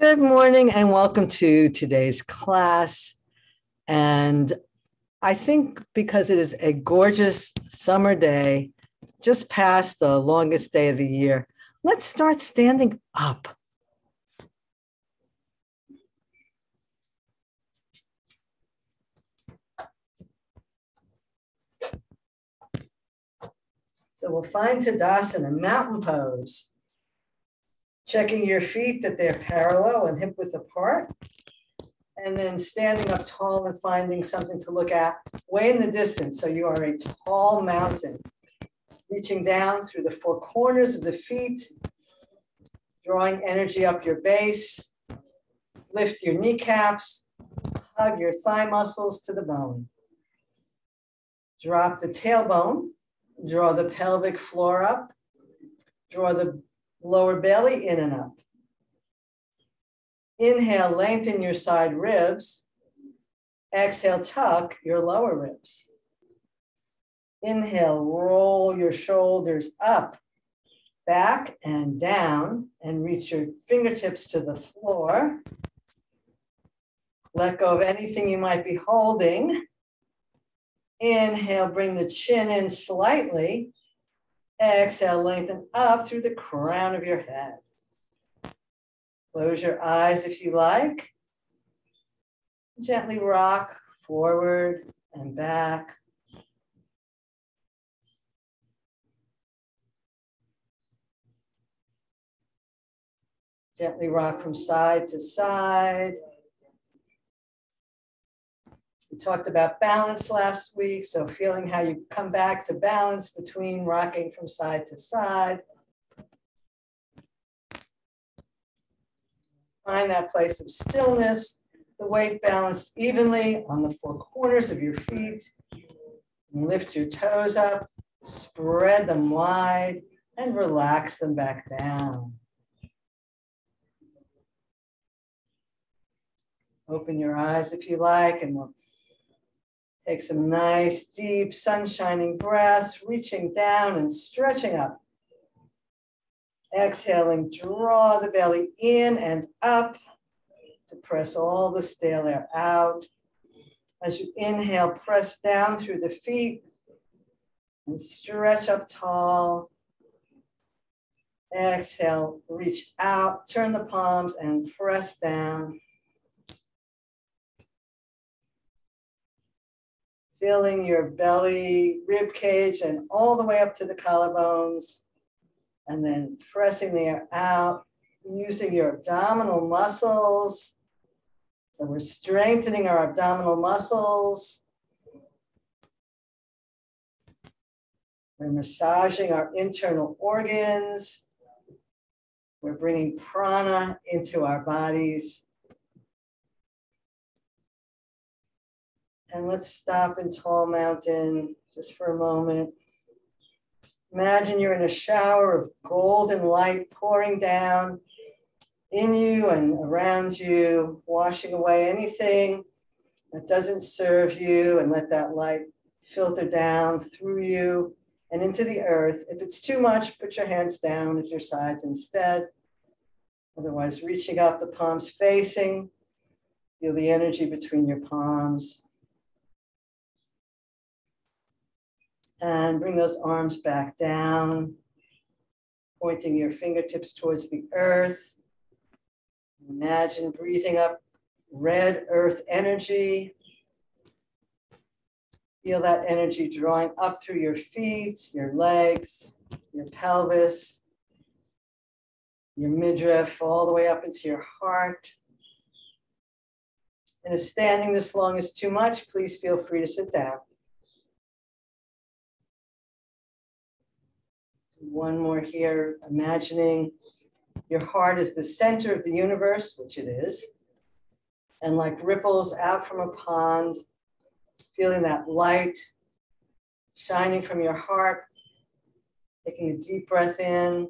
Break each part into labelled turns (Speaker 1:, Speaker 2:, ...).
Speaker 1: Good morning and welcome to today's class. And I think because it is a gorgeous summer day, just past the longest day of the year, let's start standing up. So we'll find Tadasana, mountain pose. Checking your feet that they're parallel and hip width apart. And then standing up tall and finding something to look at way in the distance. So you are a tall mountain. Reaching down through the four corners of the feet, drawing energy up your base. Lift your kneecaps, hug your thigh muscles to the bone. Drop the tailbone, draw the pelvic floor up, draw the lower belly in and up. Inhale, lengthen your side ribs. Exhale, tuck your lower ribs. Inhale, roll your shoulders up, back and down, and reach your fingertips to the floor. Let go of anything you might be holding. Inhale, bring the chin in slightly. Exhale, lengthen up through the crown of your head. Close your eyes if you like. Gently rock forward and back. Gently rock from side to side. We talked about balance last week, so feeling how you come back to balance between rocking from side to side. Find that place of stillness, the weight balanced evenly on the four corners of your feet. Lift your toes up, spread them wide, and relax them back down. Open your eyes if you like, and we'll Take some nice, deep, sun shining breaths, reaching down and stretching up. Exhaling, draw the belly in and up to press all the stale air out. As you inhale, press down through the feet and stretch up tall. Exhale, reach out, turn the palms and press down. Feeling your belly, rib cage, and all the way up to the collarbones. And then pressing the air out, using your abdominal muscles. So we're strengthening our abdominal muscles. We're massaging our internal organs. We're bringing prana into our bodies. And let's stop in Tall Mountain just for a moment. Imagine you're in a shower of golden light pouring down in you and around you, washing away anything that doesn't serve you, and let that light filter down through you and into the earth. If it's too much, put your hands down at your sides instead. Otherwise, reaching up, the palms facing. Feel the energy between your palms. And bring those arms back down, pointing your fingertips towards the earth. Imagine breathing up red earth energy. Feel that energy drawing up through your feet, your legs, your pelvis, your midriff, all the way up into your heart. And if standing this long is too much, please feel free to sit down. One more here, imagining your heart is the center of the universe, which it is, and like ripples out from a pond, feeling that light shining from your heart, taking a deep breath in,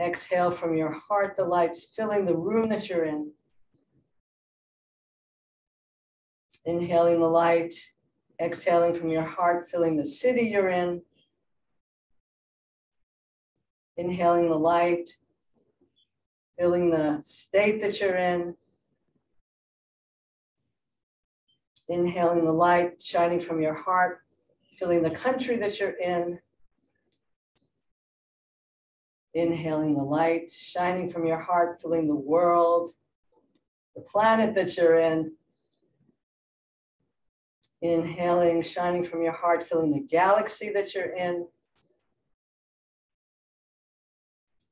Speaker 1: exhale from your heart, the light's filling the room that you're in. Inhaling the light, exhaling from your heart, filling the city you're in. Inhaling the light, feeling the state that you're in. Inhaling the light shining from your heart, feeling the country that you're in. Inhaling the light shining from your heart, feeling the world, the planet that you're in. Inhaling, shining from your heart, feeling the galaxy that you're in.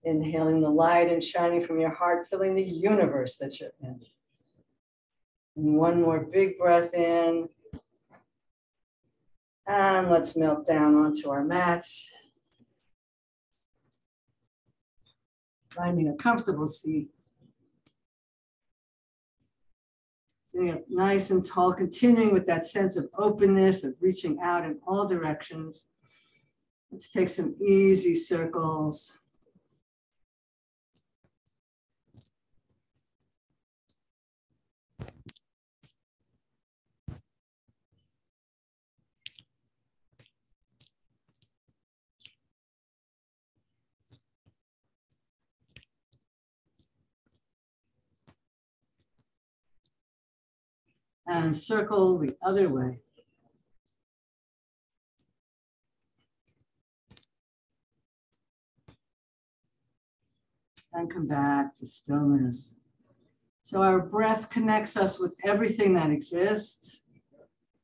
Speaker 1: Inhaling the light and shining from your heart, filling the universe that you're in. And one more big breath in. And let's melt down onto our mats. Finding a comfortable seat. Sitting up nice and tall, continuing with that sense of openness, of reaching out in all directions. Let's take some easy circles. And circle the other way. And come back to stillness. So our breath connects us with everything that exists.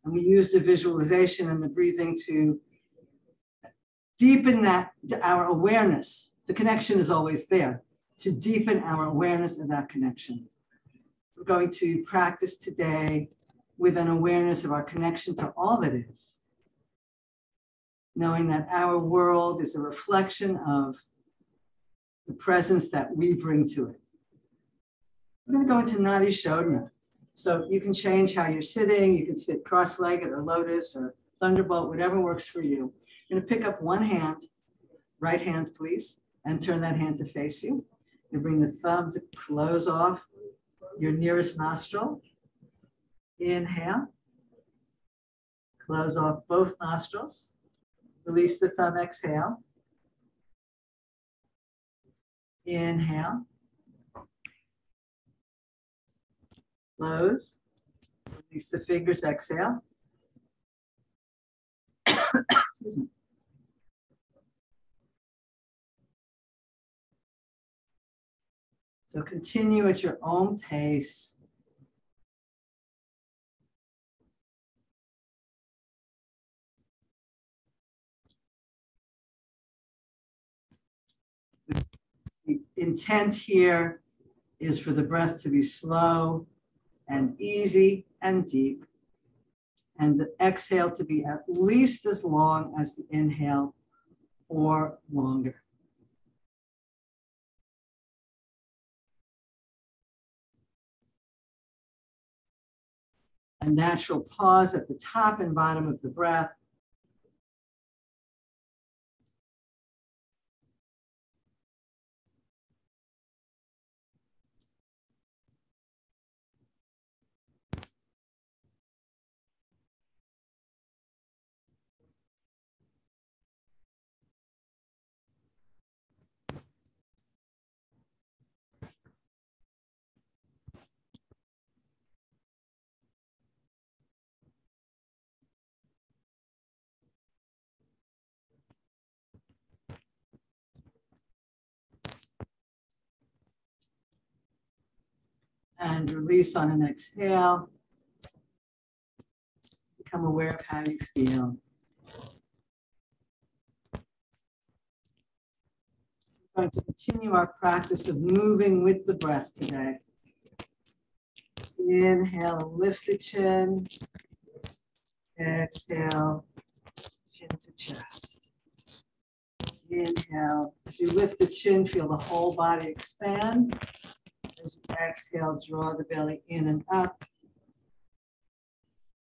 Speaker 1: And we use the visualization and the breathing to deepen that our awareness. The connection is always there to deepen our awareness of that connection. Going to practice today with an awareness of our connection to all that is, knowing that our world is a reflection of the presence that we bring to it. We're going to go into Nadi Shodhana. So you can change how you're sitting. You can sit cross-legged or lotus or thunderbolt, whatever works for you. You're going to pick up one hand, right hand, please, and turn that hand to face you. You bring the thumb to close off your nearest nostril. Inhale. Close off both nostrils. Release the thumb, exhale. Inhale. Close. Release the fingers, exhale. Excuse me. So continue at your own pace. The intent here is for the breath to be slow and easy and deep, and the exhale to be at least as long as the inhale or longer. A natural pause at the top and bottom of the breath. And release on an exhale. Become aware of how you feel. We're going to continue our practice of moving with the breath today. Inhale, lift the chin. Exhale, chin to chest. Inhale, as you lift the chin, feel the whole body expand. Exhale, draw the belly in and up.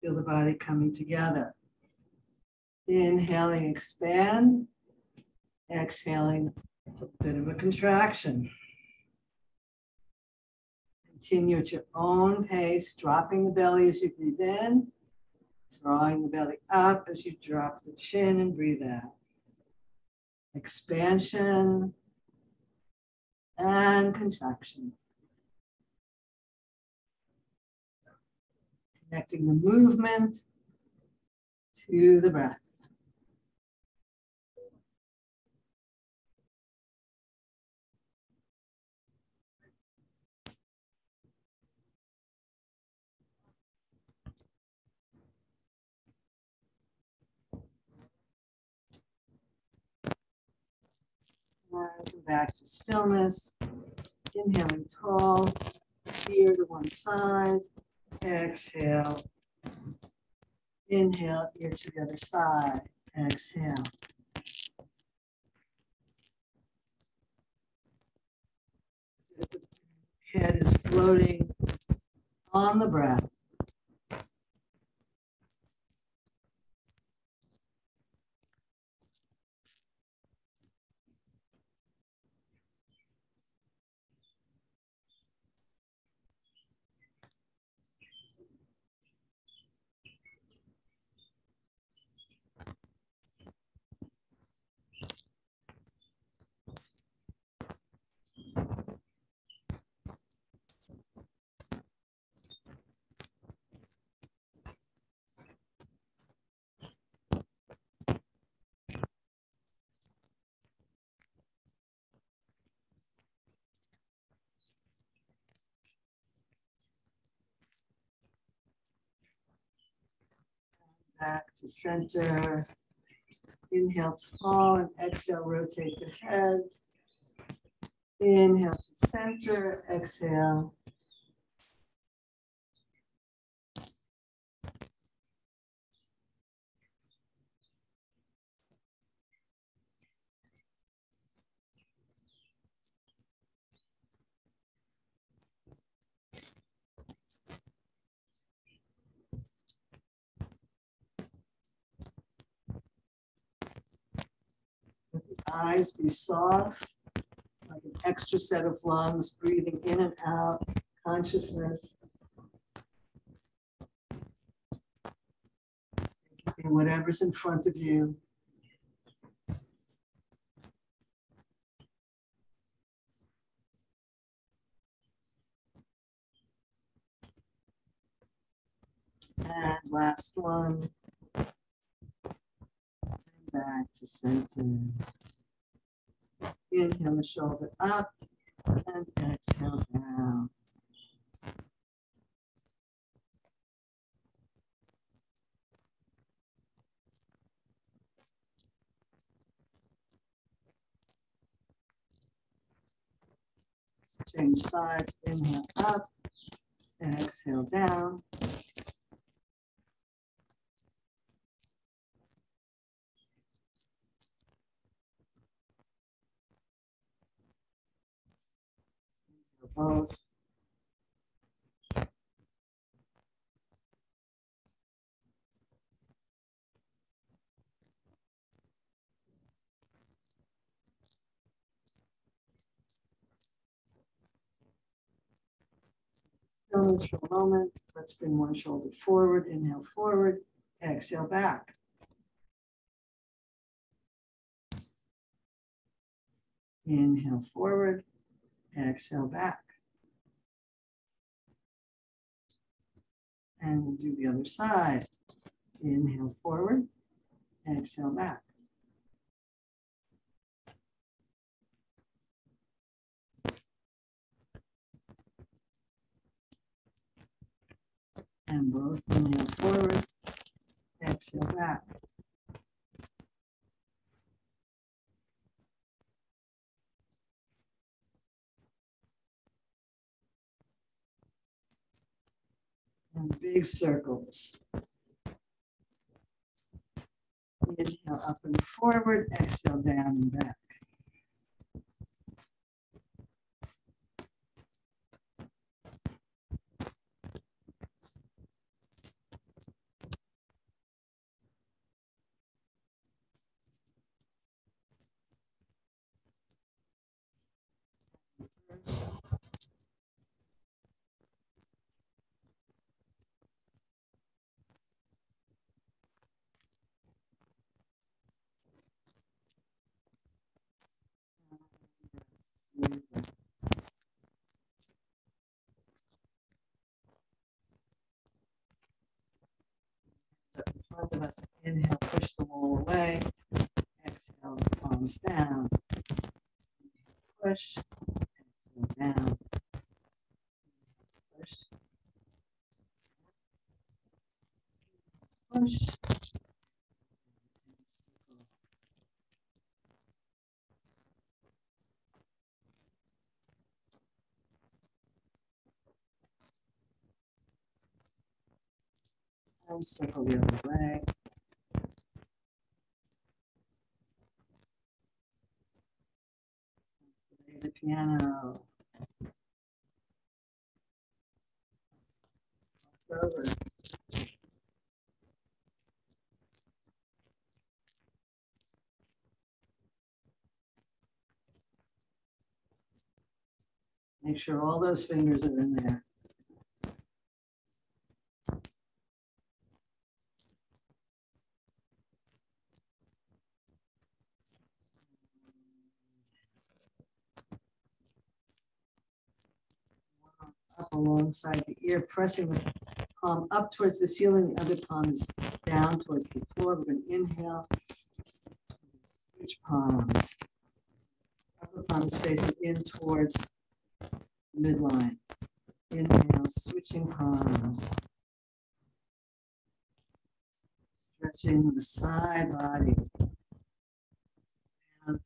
Speaker 1: Feel the body coming together. Inhaling, expand. Exhaling, a bit of a contraction. Continue at your own pace, dropping the belly as you breathe in, drawing the belly up as you drop the chin and breathe out. Expansion and contraction. Connecting the movement to the breath. Come back to stillness. Inhaling tall, ear to one side. Exhale. Inhale, ear to the other side. Exhale. Head is floating on the breath. Back to center. Inhale tall and exhale, rotate the head. Inhale to center, exhale. Let the eyes be soft, like an extra set of lungs, breathing in and out, consciousness. Keeping whatever's in front of you. And last one. Back to center. Inhale the shoulder up and exhale down. Change sides, inhale up, and exhale down. Both. Stillness for a moment. Let's bring one shoulder forward. Inhale forward. Exhale back. Inhale forward. Exhale back. And we'll do the other side. Inhale forward, exhale back. And both inhale forward, exhale back. And big circles. Inhale up and forward, exhale down and back. Inhale, push the wall away. Exhale, palms down. Push. Exhale, down. Push. Push. And circle the other way. Play the piano. It's over. Make sure all those fingers are in there. Alongside the ear, pressing the palm up towards the ceiling, the other palm is down towards the floor. We're going to inhale. Switch palms. Upper palm is facing in towards midline. Inhale, switching palms. Stretching the side body. Down,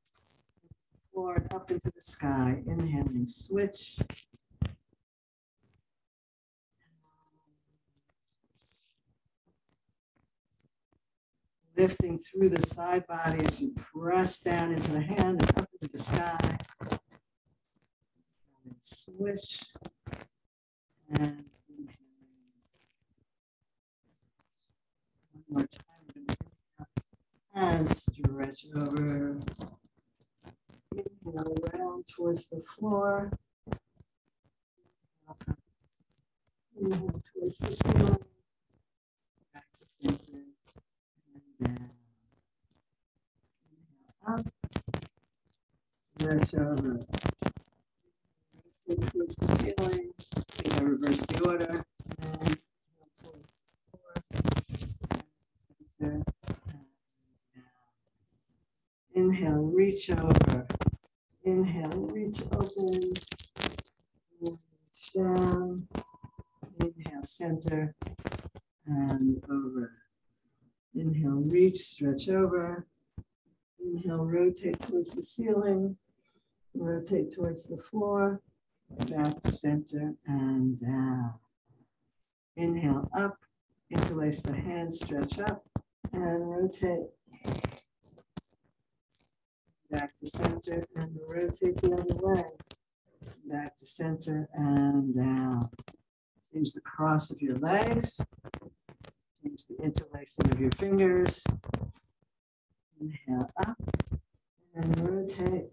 Speaker 1: forward, up into the sky. Inhaling, switch. Lifting through the side body as you press down into the hand and up into the sky. And switch. And one more time. And stretch over. Inhale around towards the floor. Inhale towards the ceiling back to center inhale stretch reverse the order. Inhale, reach over. Inhale, reach open. Reach down. Inhale, center and over. Inhale, reach, stretch over. Inhale, rotate towards the ceiling. Rotate towards the floor back to center and down. Inhale up, interlace the hands, stretch up and rotate. Back to center and rotate the other way. Back to center and down. Change the cross of your legs. Change the interlacing of your fingers. Inhale up and rotate.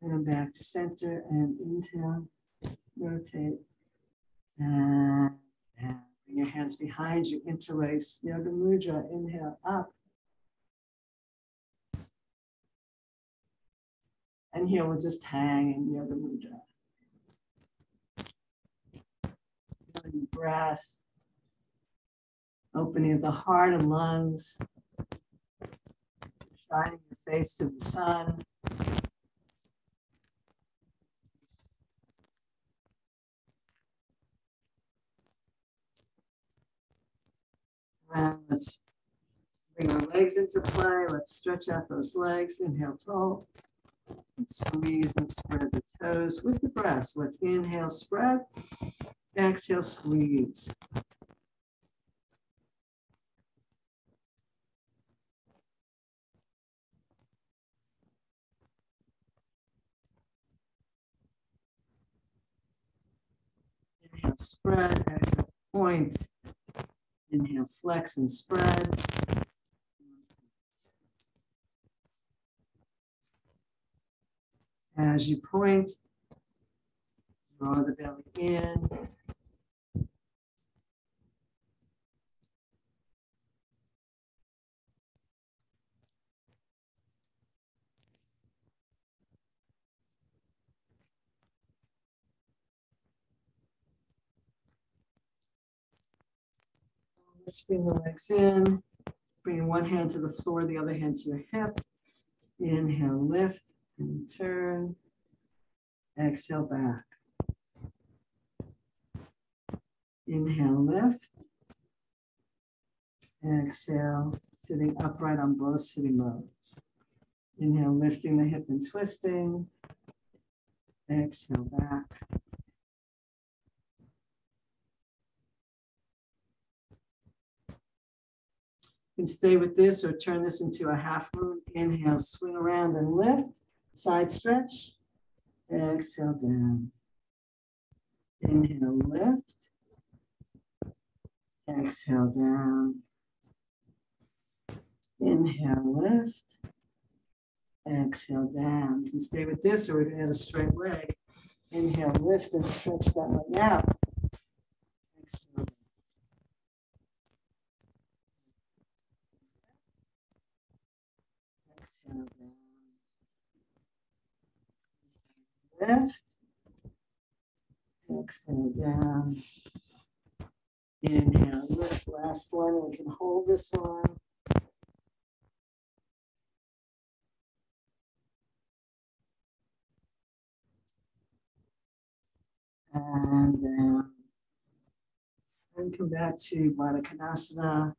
Speaker 1: And back to center and inhale, rotate. And down. Bring your hands behind you, interlace Yoga Mudra. Inhale up. And here we'll just hang in Yoga Mudra. Breath, opening of the heart and lungs, shining your face to the sun. And let's bring our legs into play. Let's stretch out those legs. Inhale tall. Squeeze and spread the toes with the breath. Let's inhale, spread. Exhale, squeeze. Inhale, spread. Exhale, point. Inhale, flex and spread. As you point, draw the belly in. Bring the legs in. Bring one hand to the floor, the other hand to your hip. Inhale, lift and turn. Exhale back. Inhale, lift. Exhale, sitting upright on both sitting bones. Inhale, lifting the hip and twisting. Exhale back. You can stay with this or turn this into a half moon. Inhale, swing around and lift, side stretch. Exhale down. Inhale, lift. Exhale down. Inhale, lift. Exhale down. You can stay with this or we can add a straight leg. Inhale, lift and stretch that leg out. Exhale. Exhale Lift. Exhale down. Inhale, lift, last one. We can hold this one. And then and come back to Konasana.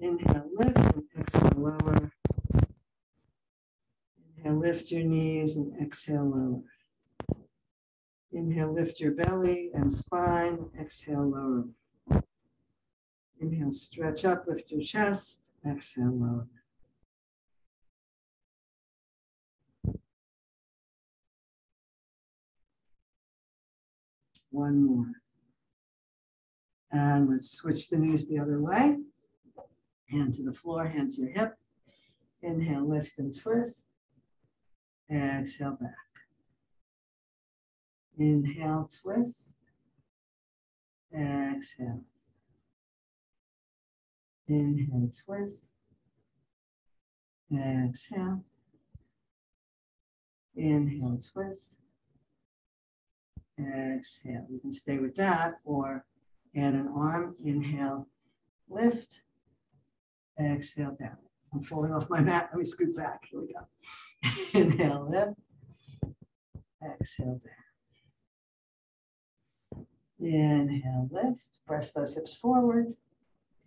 Speaker 1: Inhale, lift and exhale, lower. Inhale, lift your knees and exhale, lower. Inhale, lift your belly and spine, exhale, lower. Inhale, stretch up, lift your chest, exhale, lower. One more. And let's switch the knees the other way. Hand to the floor, hand to your hip. Inhale, lift and twist. Exhale back. Inhale, twist. Exhale. Inhale, twist. Exhale. Inhale, twist. Exhale. You can stay with that or add an arm. Inhale, lift. Exhale down. I'm falling off my mat. Let me scoot back. Here we go. Inhale, lift. Exhale down. Inhale, lift. Press those hips forward.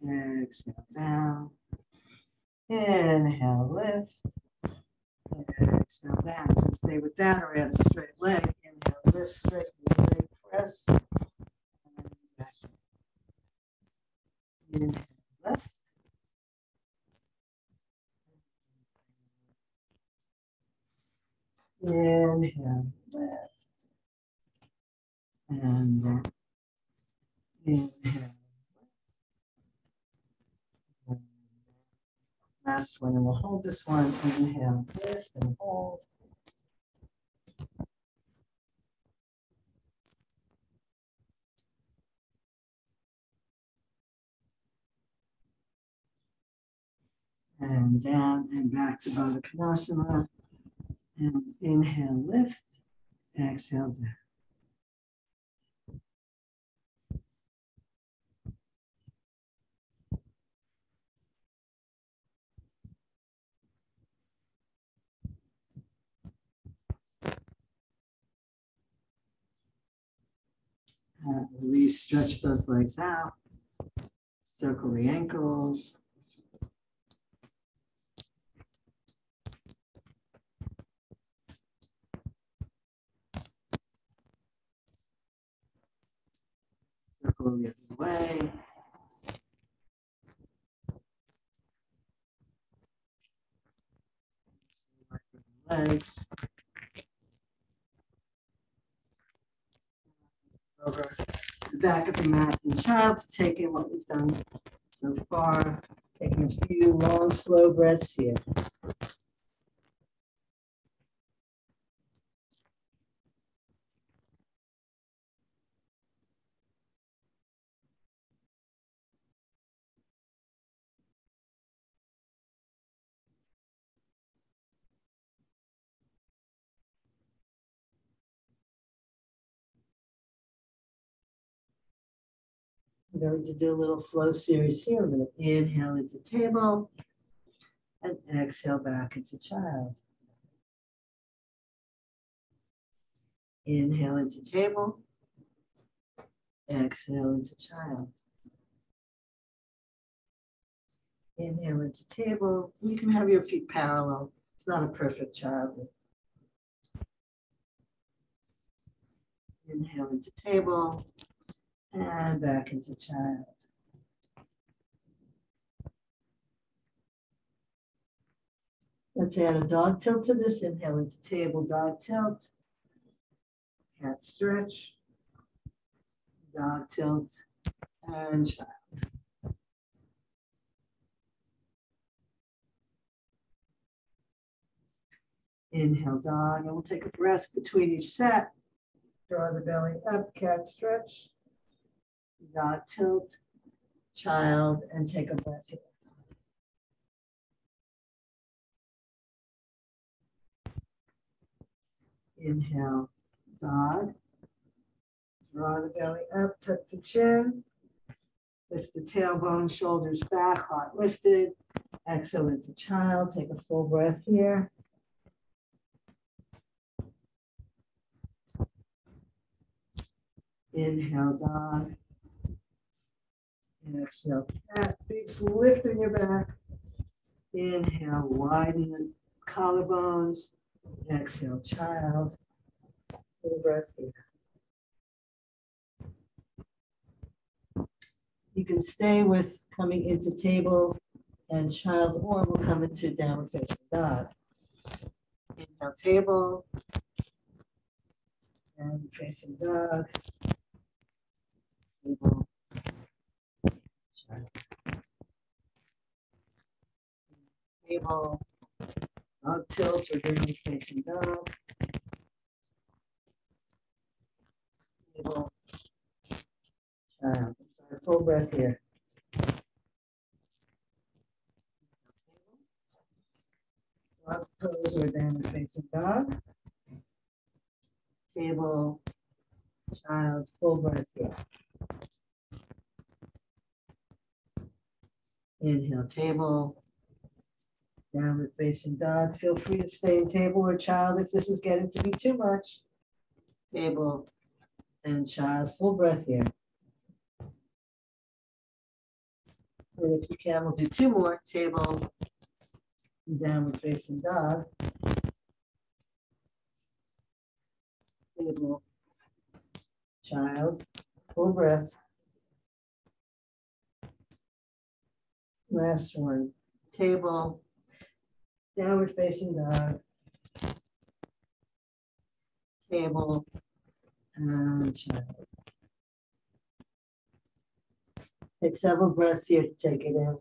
Speaker 1: Exhale down. Inhale, lift. Exhale down. Can Stay with that or add a straight leg. Inhale, lift, straight leg, press. And. Inhale, lift. Inhale, lift. And then inhale. Last one, and we'll hold this one. Inhale, lift and hold. And down and back to Baddha Konasana. And inhale, lift. Exhale, down. Uh, Release, stretch those legs out. Circle the ankles. Circle the other way. Legs. over the back of the mat in child's taking what we've done so far, taking a few long, slow breaths here. I'm going to do a little flow series here. I'm going to inhale into table and exhale back into child. Inhale into table. Exhale into child. Inhale into table. You can have your feet parallel. It's not a perfect child. Inhale into table and back into child. Let's add a dog tilt to this. Inhale into table, dog tilt. Cat stretch. Dog tilt and child. Inhale, dog, and we'll take a breath between each set. Draw the belly up, cat stretch. Dog tilt, child, and take a breath here. Inhale, dog. Draw the belly up, tuck the chin. Lift the tailbone, shoulders back, heart lifted. Exhale into child. Take a full breath here. Inhale, dog. Exhale, cat. Big lift your back. Inhale, widen the collarbones. Exhale, child. Full breath here. You can stay with coming into table and child, or we'll come into downward facing dog. Inhale, table. And facing dog. Table. Table. Dog tilt or downward facing dog. Table. Child. Sorry, Full breath here. Dog pose or downward facing dog. Table. Child, full breath here. Inhale, table. Downward facing dog. Feel free to stay in table or child if this is getting to be too much. Table and child, full breath here. And if you can, we'll do two more, table, downward facing dog. Table, child, full breath. Last one, table, downward facing dog. Table, and child. Take several breaths here to take it in.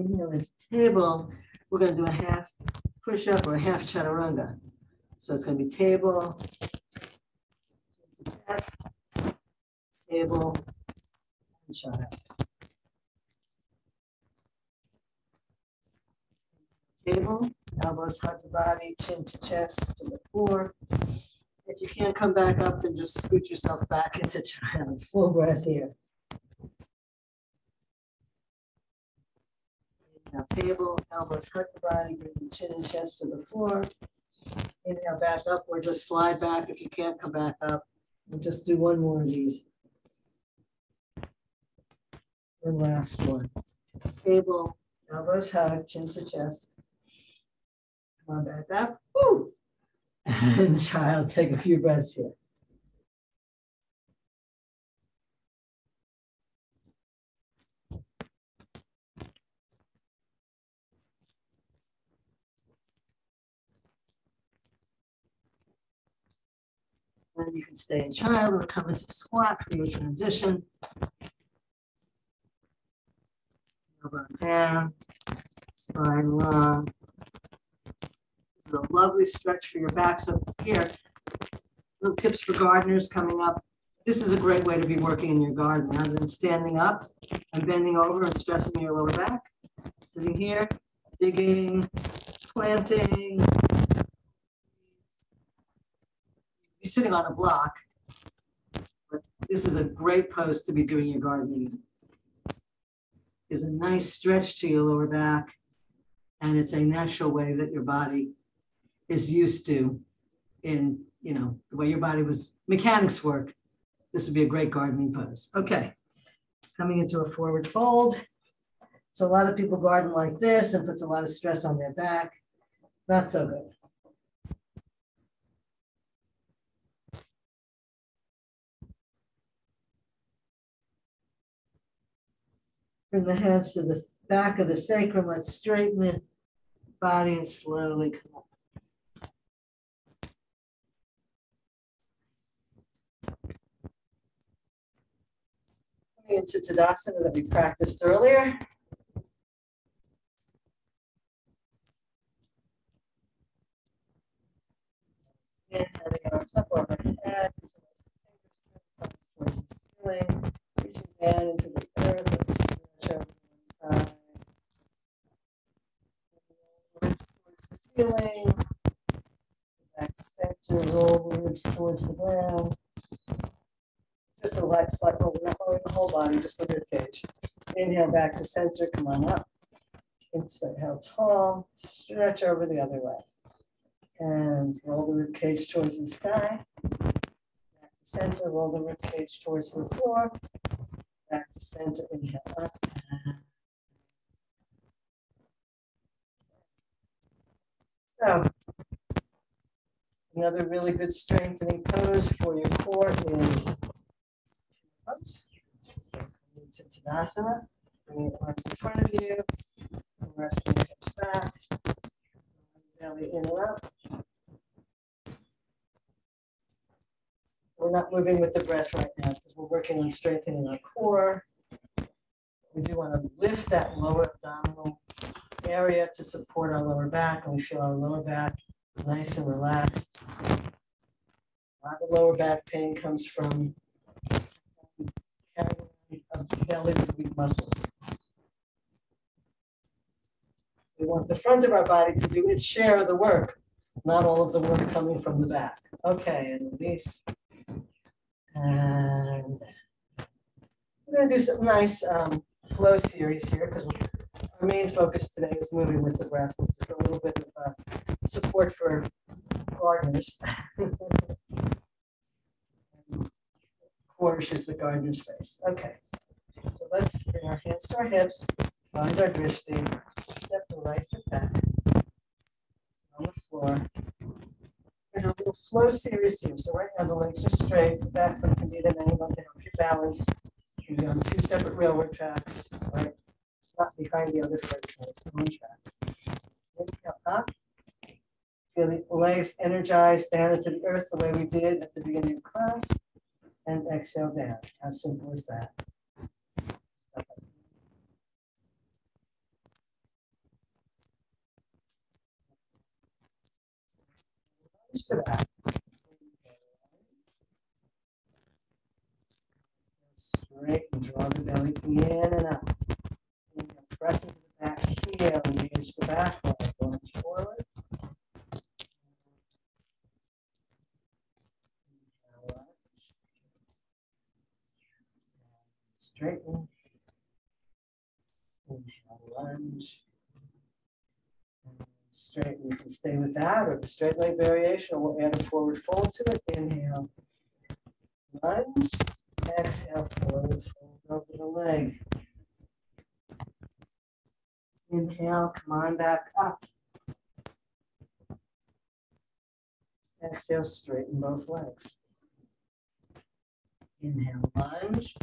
Speaker 1: Inhale is table. We're gonna do a half push-up or a half chaturanga. So it's gonna be table, chest, table, and child. Table, elbows hug the body, chin to chest to the floor. If you can't come back up, then just scoot yourself back into child. Full breath here. Now table, elbows hug the body, bring the chin and chest to the floor. Inhale back up or just slide back if you can't come back up. We'll just do one more of these. And last one. Table, elbows hug, chin to chest. Come on back up. Woo! And child, take a few breaths here. And you can stay in child or come into squat for your transition. Elbow down, spine long. This is a lovely stretch for your back. So here, little tips for gardeners coming up. This is a great way to be working in your garden rather than standing up and bending over and stressing your lower back. Sitting here, digging, planting. You're sitting on a block. But this is a great post to be doing your gardening. There's a nice stretch to your lower back, and it's a natural way that your body is used to in, you know, the way your body was mechanics work. This would be a great gardening pose. Okay, coming into a forward fold. So a lot of people garden like this and puts a lot of stress on their back. Not so good. Bring the hands to the back of the sacrum. Let's straighten the body and slowly come up. Coming into Tadasana that we practiced earlier. Inhale the arms up overhead. Towards the ceiling, reaching down into the earth. Let's stretch over one side. Ribs towards the ceiling. Back to center, roll the ribs towards the ground. It's just a light, slight roll. We're not the body, just the rib cage. Inhale back to center. Come on up. Inhale tall. Stretch over the other way and roll the rib cage towards the sky. Back to center, roll the rib cage towards the floor. Back to center, inhale up. So, another really good strengthening pose for your core is oops, into Tadasana. Bring your arms in front of you, resting your hips back, belly in and up. We're not moving with the breath right now because we're working on strengthening our core. We do want to lift that lower abdominal area to support our lower back, and we feel our lower back nice and relaxed. A lot of lower back pain comes from muscles. We want the front of our body to do its share of the work, not all of the work coming from the back. Okay, and release. And we're going to do some nice um, flow series here because our main focus today is moving with the breath. It's just a little bit of uh, support for gardeners. Quarsh is the gardener's face. Okay, so let's bring our hands to our hips, our drishti, step the right foot back on the floor. Do a flow series here. So right now the legs are straight, the back foot can be at an angle to help you balance. You can be on two separate railroad tracks, right? Not behind the other foot, so it's one track. Inhale up. Feel the legs energized down into the earth the way we did at the beginning of class. And exhale down. How simple is that? Straight and draw the belly in and up. And press into the back heel, engage the back leg, lunge forward. Straighten. Lunge straight. You can stay with that or the straight leg variation, or we'll add a forward fold to it. Inhale, lunge, exhale, forward fold over the leg. Inhale, come on back up. Exhale, straighten both legs. Inhale, lunge.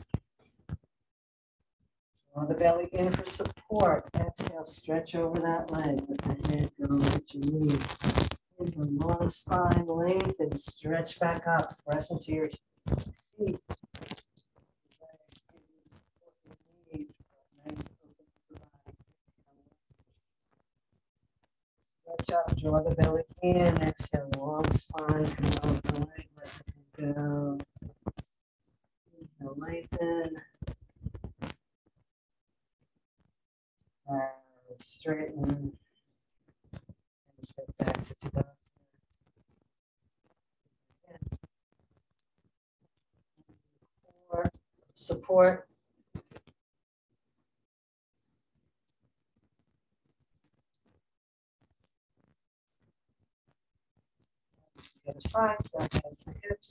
Speaker 1: Draw the belly in for support. Exhale, stretch over that leg. Let the head go with your knee. Inhale, long spine, lengthen, stretch back up. Press into your feet. Stretch up, draw the belly in, exhale, long spine, come over the leg, let it go. Inhale, lengthen. And straighten. And step back to Tadasana. Support. The other side, side hips.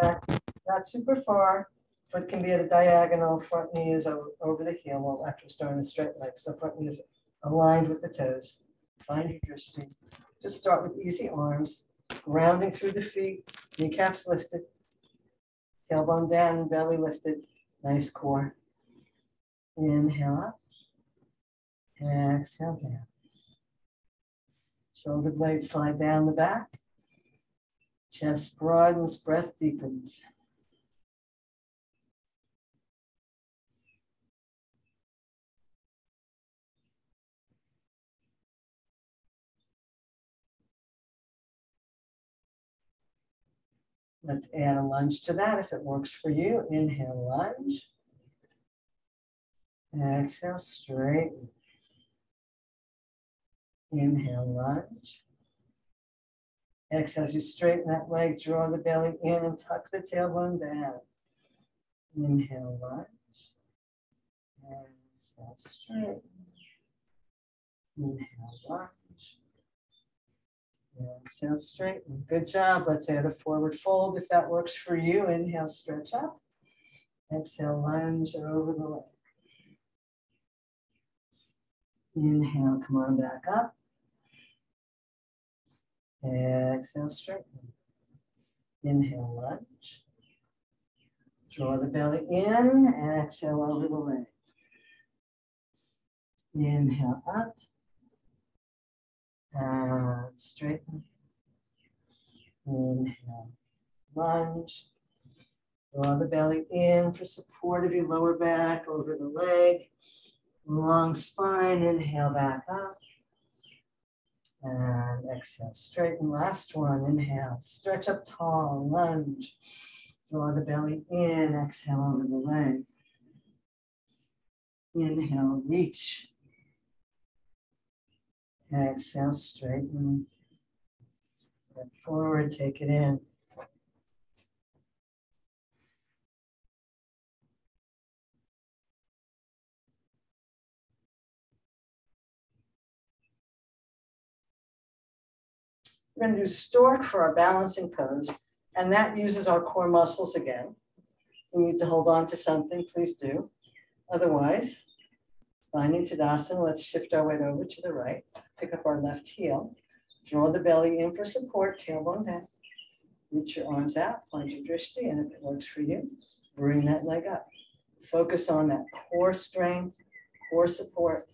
Speaker 1: Back, not super far. Foot can be at a diagonal, front knee is over, the heel while after starting to straight legs. So front knee is aligned with the toes. Find your drishti. Just start with easy arms, grounding through the feet, kneecaps lifted, tailbone down, belly lifted, nice core. Inhale up, exhale down. Shoulder blades slide down the back. Chest broadens, breath deepens. Let's add a lunge to that if it works for you. Inhale, lunge. Exhale, straighten. Inhale, lunge. Exhale, as you straighten that leg, draw the belly in and tuck the tailbone down. Inhale, lunge. Exhale, straighten. Inhale, lunge. Exhale, straighten. Good job. Let's add a forward fold if that works for you. Inhale, stretch up. Exhale, lunge over the leg. Inhale, come on back up. Exhale, straighten. Inhale, lunge. Draw the belly in exhale over the leg. Inhale up. And straighten. Inhale, lunge. Draw the belly in for support of your lower back over the leg. Long spine, inhale back up. And exhale, straighten. Last one, inhale. Stretch up tall, lunge. Draw the belly in, exhale over the leg. Inhale, reach. Exhale, straighten. Step forward, take it in. We're going to do stork for our balancing pose, and that uses our core muscles again. You need to hold on to something, please do. Otherwise, finding Tadasana, let's shift our weight over to the right, pick up our left heel, draw the belly in for support, tailbone back, Reach your arms out, find your drishti, and if it works for you, bring that leg up. Focus on that core strength, core support,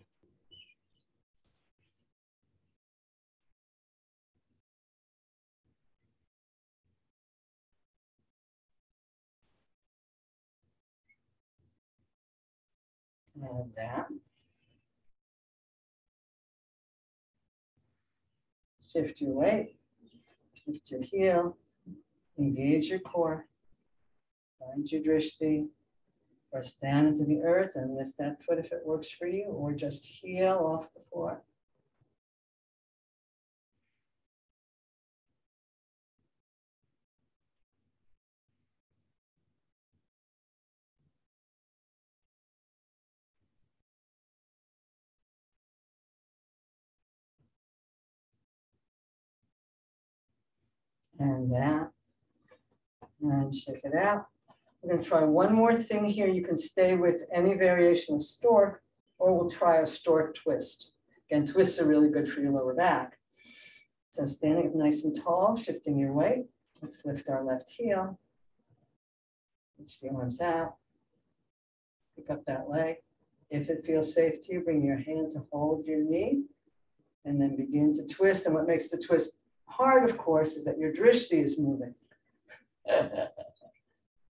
Speaker 1: and down. Shift your weight, shift your heel, engage your core, find your drishti, press down into the earth and lift that foot if it works for you, or just heel off the floor. And that. And shake it out. We're going to try one more thing here. You can stay with any variation of stork, or we'll try a stork twist. Again, twists are really good for your lower back. So standing up nice and tall, shifting your weight. Let's lift our left heel. Reach the arms out. Pick up that leg. If it feels safe to you, bring your hand to hold your knee and then begin to twist. And what makes the twist hard, of course, is that your drishti is moving.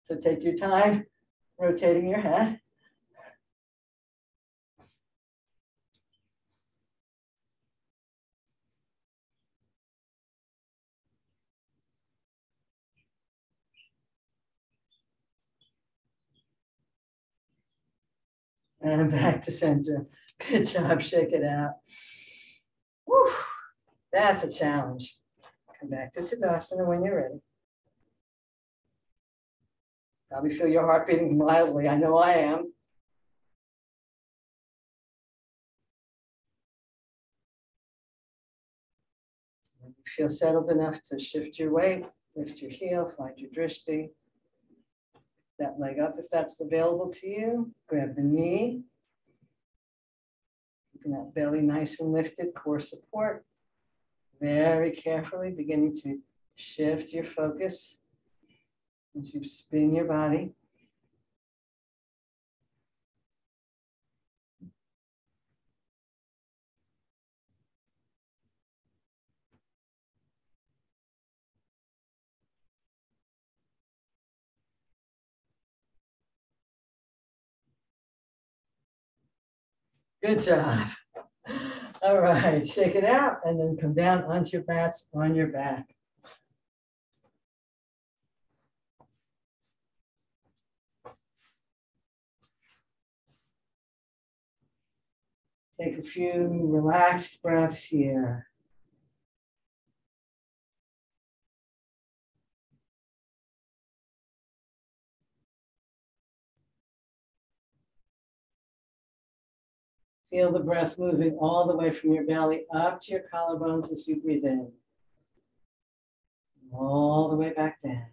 Speaker 1: so take your time rotating your head. And back to center. Good job, shake it out. Whew, that's a challenge. Come back to Tadasana when you're ready. Probably feel your heart beating mildly. I know I am. When you feel settled enough to shift your weight, lift your heel, find your drishti. That leg up if that's available to you. Grab the knee. Keeping that belly nice and lifted, core support. Very carefully beginning to shift your focus as you spin your body. Good job. All right, shake it out and then come down onto your bats on your back. Take a few relaxed breaths here. Feel the breath moving all the way from your belly up to your collarbones as you breathe in. All the way back down.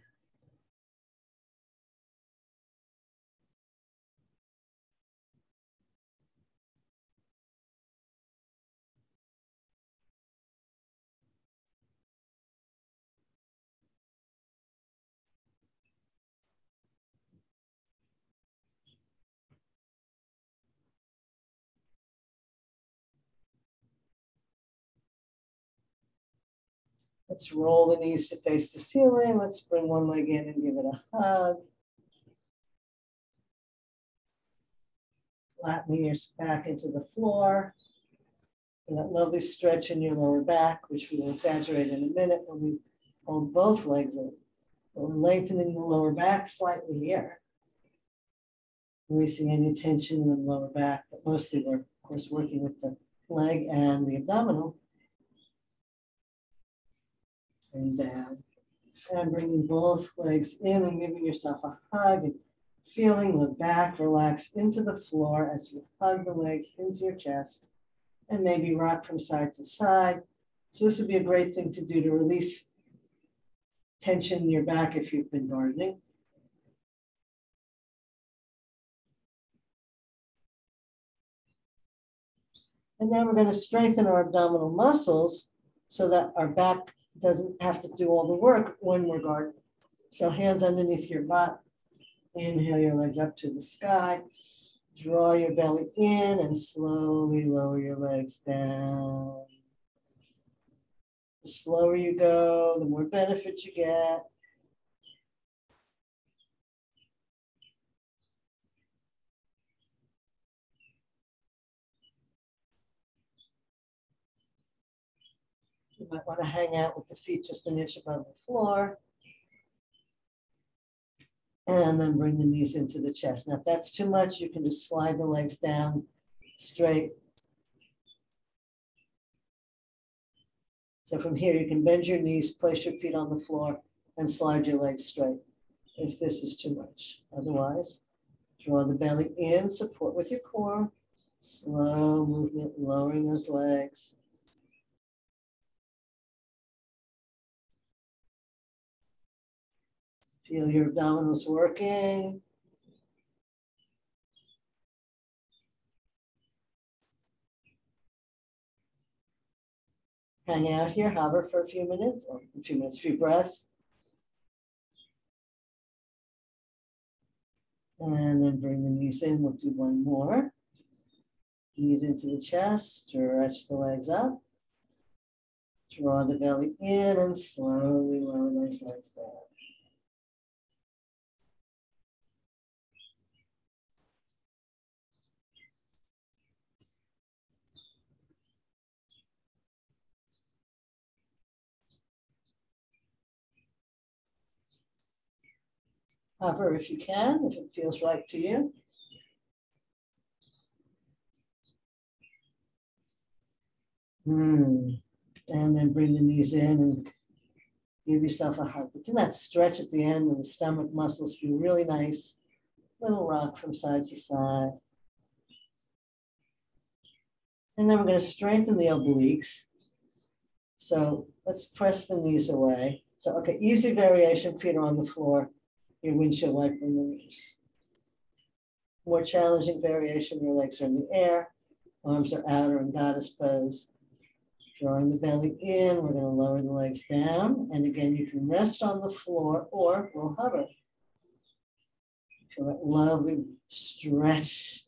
Speaker 1: Let's roll the knees to face the ceiling. Let's bring one leg in and give it a hug. Flatten your back into the floor. And that lovely stretch in your lower back, which we will exaggerate in a minute when we hold both legs in. But we're lengthening the lower back slightly here. Releasing any tension in the lower back, but mostly we're, of course, working with the leg and the abdominal and down. And bringing both legs in and giving yourself a hug and feeling the back relax into the floor as you hug the legs into your chest and maybe rock from side to side. So this would be a great thing to do to release tension in your back if you've been gardening. And now we're going to strengthen our abdominal muscles so that our back doesn't have to do all the work when we're gardening. So hands underneath your butt. Inhale your legs up to the sky. Draw your belly in and slowly lower your legs down. The slower you go, the more benefits you get. Might want to hang out with the feet just an inch above the floor. And then bring the knees into the chest. Now, if that's too much, you can just slide the legs down straight. So from here, you can bend your knees, place your feet on the floor, and slide your legs straight if this is too much. Otherwise, draw the belly in, support with your core. Slow movement, lowering those legs. Feel your abdominals working. Hang out here, hover for a few minutes, or a few minutes, few breaths. And then bring the knees in. We'll do one more. Knees into the chest, stretch the legs up. Draw the belly in and slowly lower those legs down. Hover if you can, if it feels right to you. Mm. And then bring the knees in and give yourself a hug. But then that stretch at the end and the stomach muscles feel really nice. Little rock from side to side. And then we're going to strengthen the obliques. So let's press the knees away. So, okay, easy variation, feet are on the floor your windshield wiper in the knees. More challenging variation, your legs are in the air, arms are out or in goddess pose. Drawing the belly in, we're going to lower the legs down. And again, you can rest on the floor or we'll hover. Feel that lovely stretch.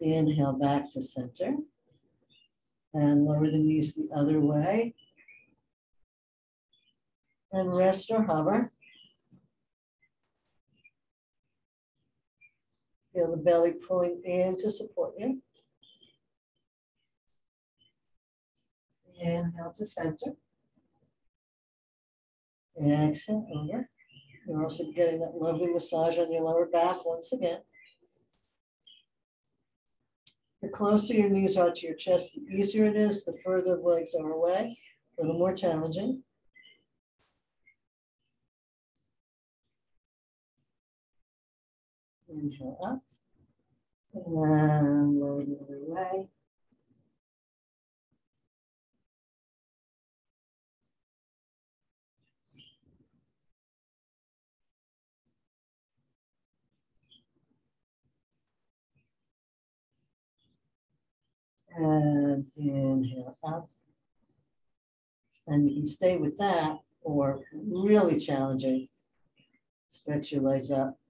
Speaker 1: Inhale back to center. And lower the knees the other way. And rest or hover. Feel the belly pulling in to support you. Inhale to center. Exhale over. You're also getting that lovely massage on your lower back once again. The closer your knees are to your chest, the easier it is. The further the legs are away, a little more challenging. Inhale up. And lower the other way. And inhale up. And you can stay with that or really challenging. Stretch your legs up.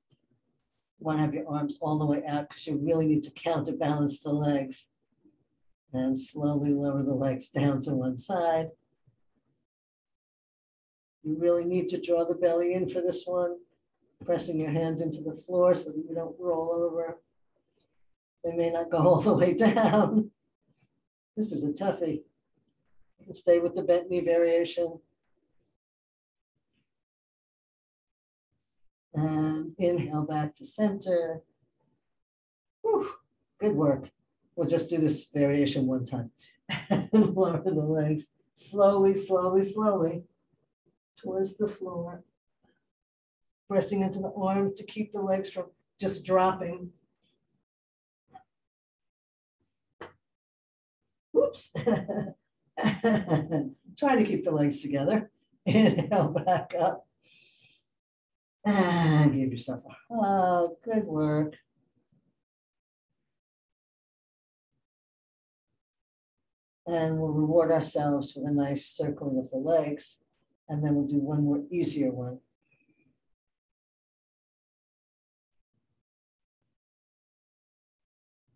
Speaker 1: Want to have your arms all the way out because you really need to counterbalance the legs. And slowly lower the legs down to one side. You really need to draw the belly in for this one, pressing your hands into the floor so that you don't roll over. They may not go all the way down. This is a toughie. You can stay with the bent knee variation. And inhale back to center. Whew, good work. We'll just do this variation one time. Lower the legs slowly, slowly, slowly towards the floor. Pressing into the arm to keep the legs from just dropping. Whoops. Trying to keep the legs together. Inhale back up. And give yourself a hug. Oh, good work. And we'll reward ourselves with a nice circling of the legs. And then we'll do one more easier one.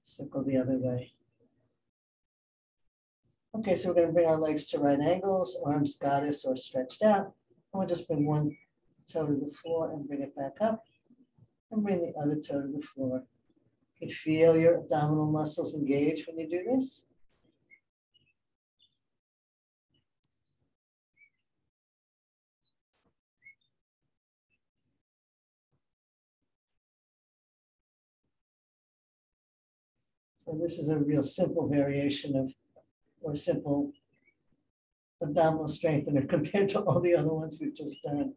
Speaker 1: Circle the other way. Okay, so we're going to bring our legs to right angles, arms goddess or stretched out. And we'll just bring one toe to the floor and bring it back up. And bring the other toe to the floor. You can feel your abdominal muscles engage when you do this. So this is a real simple variation of, or simple abdominal strengthener compared to all the other ones we've just done.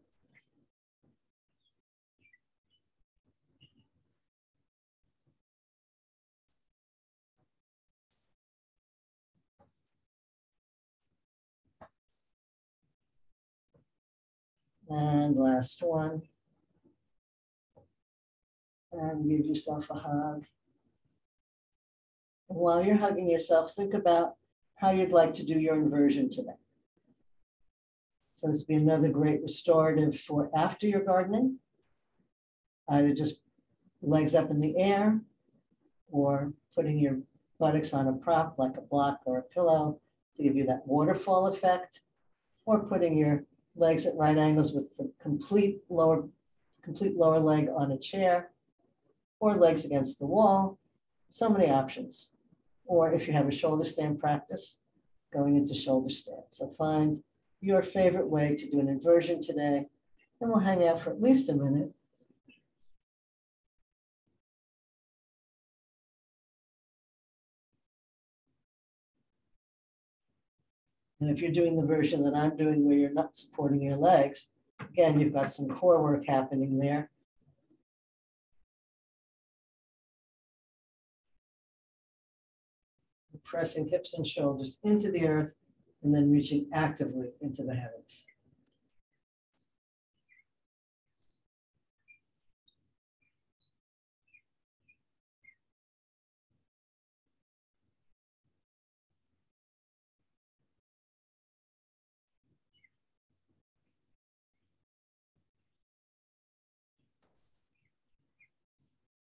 Speaker 1: And last one. And give yourself a hug. And while you're hugging yourself, think about how you'd like to do your inversion today. So this be another great restorative for after your gardening. Either just legs up in the air or putting your buttocks on a prop like a block or a pillow to give you that waterfall effect, or putting your legs at right angles with the complete lower, complete lower leg on a chair, or legs against the wall. So many options. Or if you have a shoulder stand practice, going into shoulder stand. So find your favorite way to do an inversion today. And we'll hang out for at least a minute And if you're doing the version that I'm doing where you're not supporting your legs, again, you've got some core work happening there. Pressing hips and shoulders into the earth and then reaching actively into the heavens.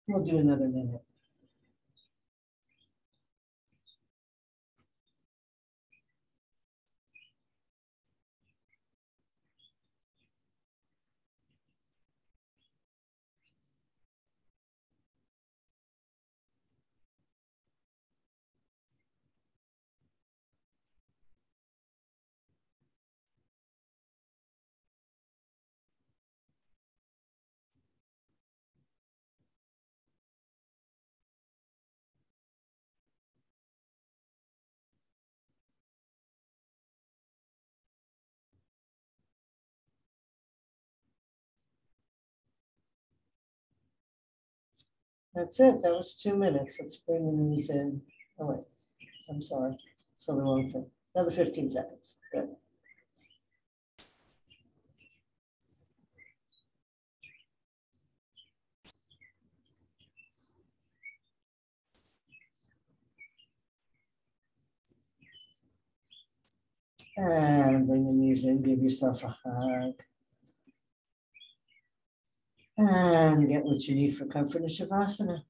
Speaker 1: We'll do another minute. That's it. That was two minutes. Let's bring the knees in. Oh, wait. I'm sorry. So the wrong thing. Another 15 seconds. Good. And bring the knees in. Give yourself a hug. And get what you need for comfort in Shavasana.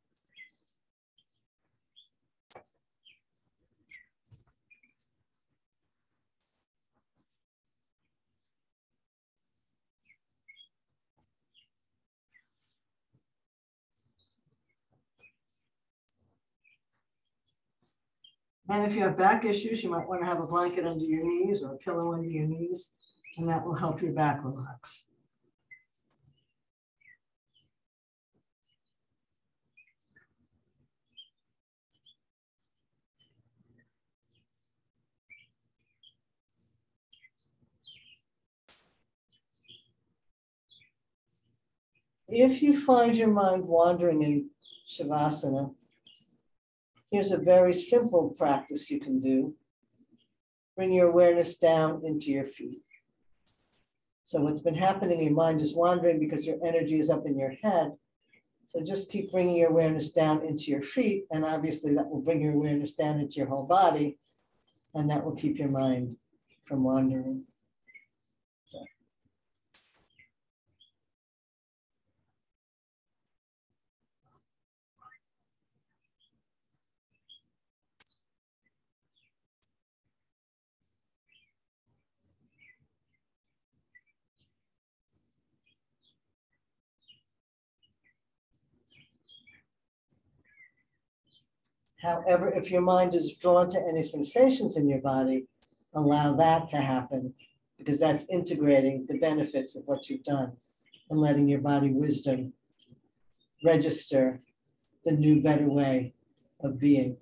Speaker 1: And if you have back issues, you might want to have a blanket under your knees or a pillow under your knees, and that will help your back relax. If you find your mind wandering in Shavasana, here's a very simple practice you can do. Bring your awareness down into your feet. So what's been happening, your mind is wandering because your energy is up in your head. So just keep bringing your awareness down into your feet. And obviously that will bring your awareness down into your whole body. And that will keep your mind from wandering. However, if your mind is drawn to any sensations in your body, allow that to happen because that's integrating the benefits of what you've done and letting your body wisdom register the new, better way of being.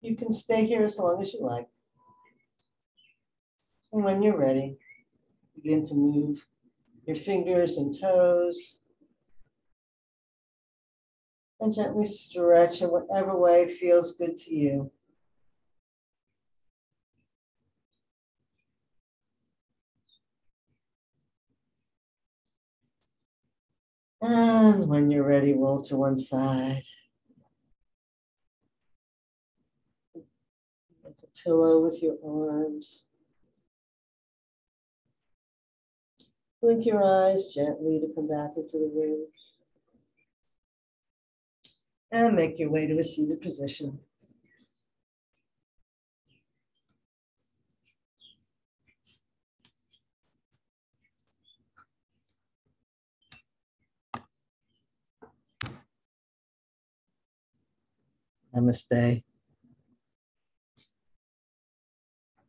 Speaker 1: You can stay here as long as you like. And when you're ready, begin to move your fingers and toes. And gently stretch in whatever way feels good to you. And when you're ready, roll to one side. Pillow with your arms. Blink your eyes gently to come back into the room. And make your way to a seated position. Namaste.